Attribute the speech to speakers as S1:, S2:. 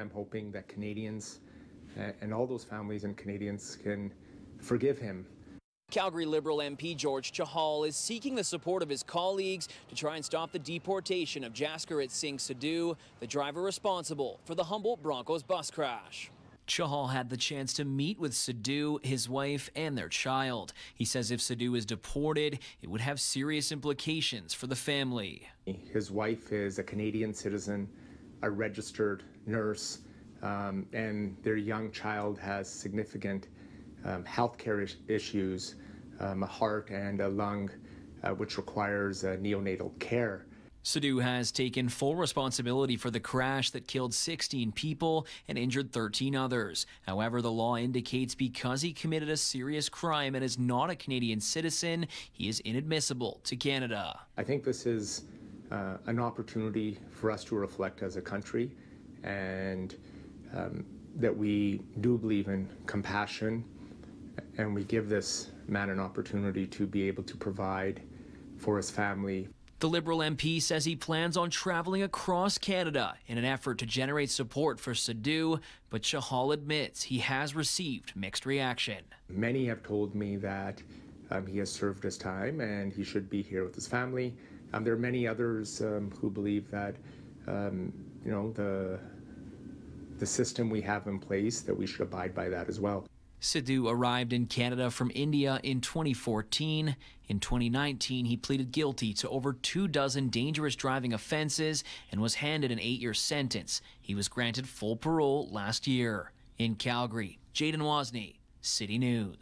S1: I'm hoping that Canadians uh, and all those families and Canadians can forgive him.
S2: Calgary Liberal MP George Chahal is seeking the support of his colleagues to try and stop the deportation of Jaskirat Singh Sidhu, the driver responsible for the Humboldt Broncos bus crash. Chahal had the chance to meet with Sidhu, his wife, and their child. He says if Sidhu is deported, it would have serious implications for the family.
S1: His wife is a Canadian citizen, a registered nurse, um, and their young child has significant um, health care issues, um, a heart and a lung, uh, which requires uh, neonatal care.
S2: Sidhu has taken full responsibility for the crash that killed 16 people and injured 13 others. However, the law indicates because he committed a serious crime and is not a Canadian citizen, he is inadmissible to Canada.
S1: I think this is uh, an opportunity for us to reflect as a country and um, that we do believe in compassion and we give this man an opportunity to be able to provide for his family.
S2: The Liberal MP says he plans on traveling across Canada in an effort to generate support for Sidhu, but Chahal admits he has received mixed reaction.
S1: Many have told me that um, he has served his time and he should be here with his family. Um, there are many others um, who believe that, um, you know, the the system we have in place that we should abide by that as well.
S2: Sidhu arrived in Canada from India in 2014. In 2019, he pleaded guilty to over two dozen dangerous driving offenses and was handed an eight year sentence. He was granted full parole last year. In Calgary, Jayden Wasney, City News.